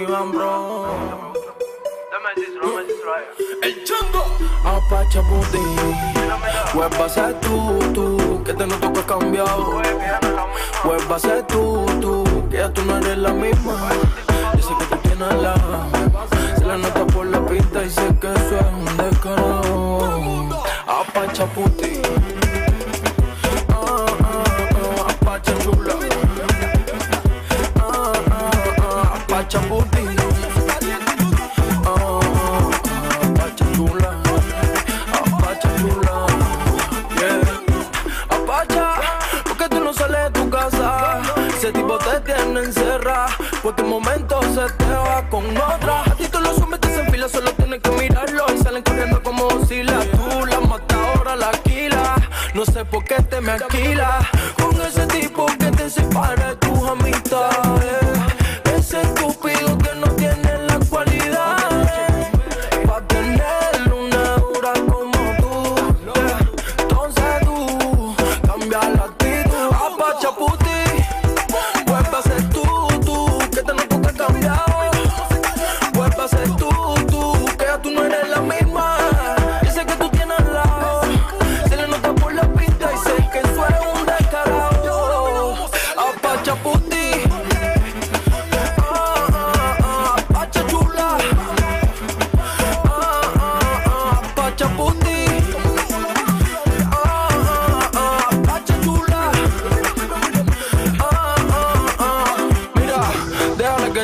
Iván Bro. El chango. Apache Puti. Pues va a ser tú, tú, que te noto que has cambiado. Pues va a ser tú, tú, que ya tú no eres la misma. Dice que tú tienes la. Se la nota por la pinta y sé que eso es un descaro. Apache Puti. Chula. Yeah. Apacha, ¿por qué tú no sales de tu casa? Ese tipo te tiene encerrada. Porque un momento se te va con otra. A ti tú los hombres te hacen fila, solo tienes que mirarlo. Y salen corriendo como si la tú la mata ahora la alquila. No sé por qué te me alquila. Con ese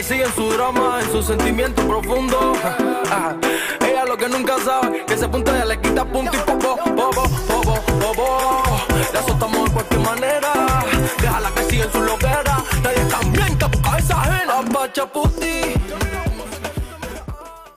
que siga en su drama, en su sentimiento profundo. Ah, ella lo que nunca sabe, que ese punto ya le quita punto y popo, popo, popo, popo. La soltamos de cualquier manera. Déjala que siga en su loquera. Nadie cambia en tu cabeza ajena. Apacha puti.